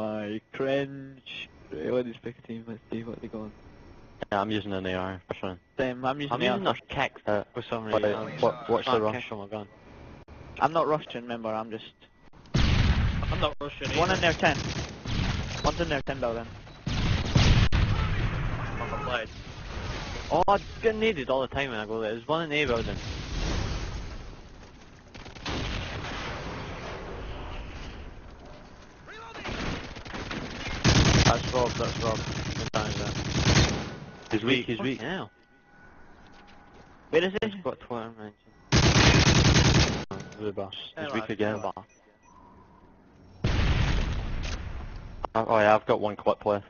my cringe. What is pick team? Let's see what they got. Yeah, I'm using an AR for sure. Same, I'm using I'm using a kick Uh, for some what- reason. what- what's the rush? kick on my gun. I'm not rushing, remember, I'm just... I'm not rushing One in there, 10. One's in there, 10 building. Oh, I get needed all the time when I go there. There's one in the A building. That's Rob, that's Rob. Good times, that. He's weak, he's weak. hell. Where is He's he? got Twitter mention. The boss. He's Hey, weak lad, again. come Oh, oh yeah, I've got one clip left.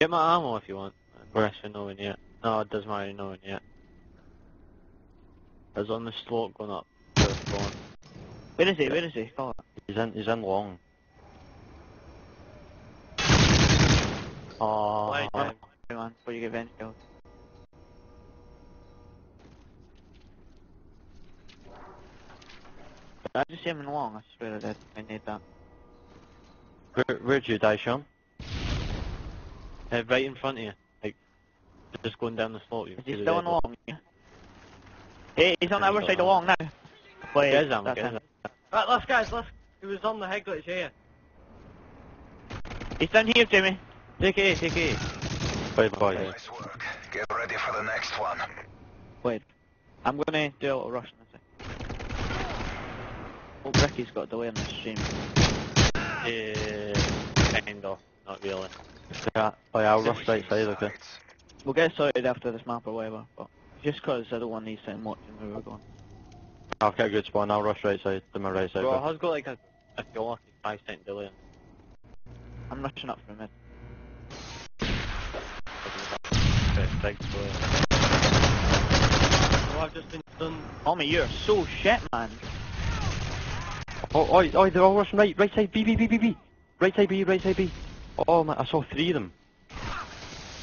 Get my ammo if you want. Where? Actually, no one yet. No, it doesn't matter, no one yet. It's on the slope going up. to the phone. Where is he? Where is he? Oh, He's in, he's in long. Oh, Right, man. Come on, before you get venge killed. I just see him in long, I swear I did. I need that. Where, where'd you die, Sean? Uh, right in front of you. Like, just going down the slope. You Is he still red in long? Yeah. Hey, he's on the other side of still long now. Wait, Get his ammo, that's get him. Right, last guys, last. It was on the head glitch here. He's down here, Jimmy. Take it, take it. Wait, boy. Nice work. Get ready for the next one. Wait. I'm gonna do a little rush in a sec. Oh, Ricky's got a delay on the stream. Uh, kind of. Not really. Yeah, oh yeah, I'll rush right side, okay. We'll get sorted after this map or whatever, but just 'cause I don't want these to watching where we're going. I'll get a good spawn, I'll rush right side, to my right side. Bro, it but- has got like a, if you're 5 cent delay. I'm rushing up for a minute. Big delay. Oh, I've just been done. Homie, you're so shit, man. Oh, oh, oh, they're all rushing right, right side, B, B, B, B, B. Right side B, right side B. Oh, man, I saw three of them.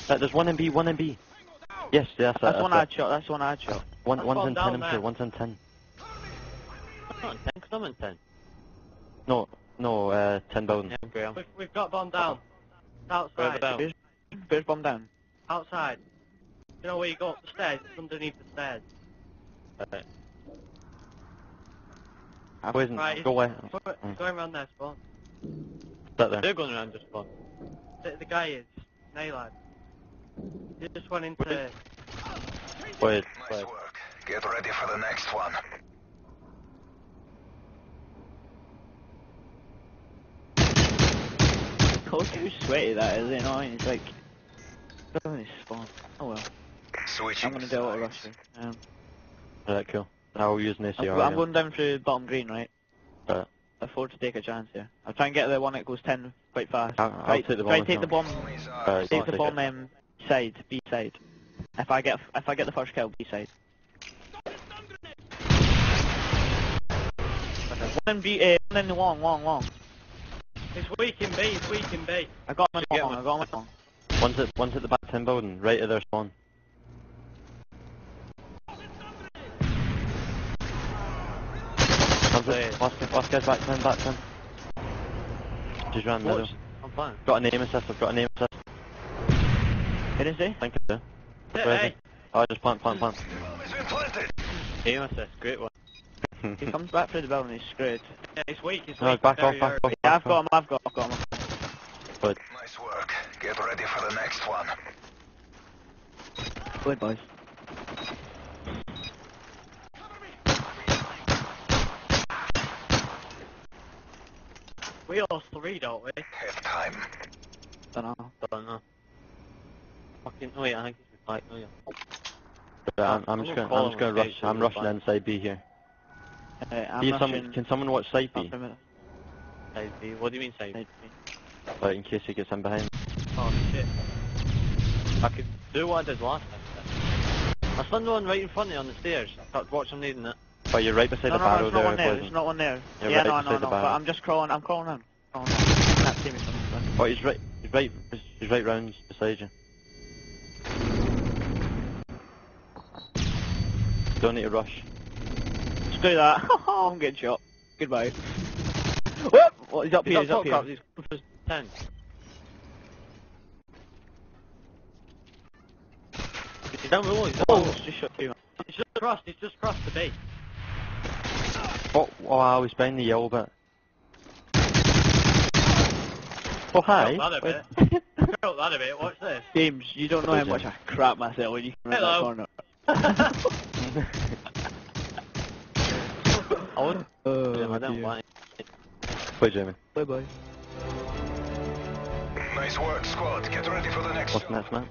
Uh, there's one in B, one in B. Yes, yes, That's uh, one uh, I shot, that's one I shot. One, one's one in down 10, I'm sure, one's in 10. I'm not in 10, 'cause I'm in 10. No, no, uh, 10 building. Yeah, Graham. We've, we've got bomb down. Further Outside. down. Where's, where's bomb down? Outside. You know where you go up the stairs? It's underneath the stairs. Right. Poison, Right, go away. Go-. Going around there, spawn. Sit there. They're going around just one. The, the guy is. Naylad. He just went into. Wait, Nice work. Get ready for the next one. Look how sweaty that is, you know, and he's like... He's spawn. Oh well. Switching I'm gonna do a little rush sides. here. Um, Alright, cool. I'll use an I'm, I'm going down through bottom green, right? Right. Afford to take a chance here. I'll try and get the one that goes 10 quite fast. I'll- I'll right, take the try bomb and take the well. bomb, Enemies are Alright, take the take bomb um, side, B side. If I get if I get the first kill, B side. One in B, uh, one in the long, long, long. He's weak in B, he's weak in B. I got him in long. I got him in long. One's at, one's at the back 10 building, right at their spawn. One's at, last, guy- last guy's back 10, back 10. Just ran middle. I'm fine. Got a name assist, I've got a name assist. Where is he? I think I. Yeah, Where is hey, he? Oh, just plant, plant, plant. Bomb has been planted. Aim assist, great one. He comes back through the building, he's screwed. yeah, he's weak, he's no, weak. back off, back off. Yeah, back I've got off. him, I've got, I've got him. Good. Nice work. Get ready for the next one. Good boys. We all three, don't we? Half time. Don't know. Don't know. Fucking, oh wait, I think he's back, oh yeah. Right, I'm, I'm I'm just gonna I'm just gonna rush. stage, I'm so rushing it's inside B here. Uh, I'm See, someone, can someone watch side B? Side B. What do you mean side B? Side B. Like in case he gets in behind. Oh shit. I could do what I did last time. I stunned one right in front of you on the stairs. I started watching them needing it. But you're right beside No, the no, barrel there's not there, one there, Poison. there's not one there. Yeah, Yeah, right no, beside no, the no, but. I'm just crawling, I'm crawling in. Crawling in. Can't see me from this one. Oh, he's right. He's right. He's right round beside you. Don't need to rush. Screw that. Oh, I'm getting shot. Goodbye. Whoop! Oh, he's up He's here, up he's up here. Carl, he's close to 10. He's down below, he's down Oh, below. just shot you. He's just crossed, he's just crossed the base. Oh, oh, I was behind the yellow bit. Oh, hi. Felt that a bit. Felt that a bit, watch this. James, you don't know how much I crap myself when you come around that Hello. corner. I wouldn't. Oh, oh I don't dear. want Bye, Jamie. Bye bye. Nice work, squad. Get ready for the next What's next, man?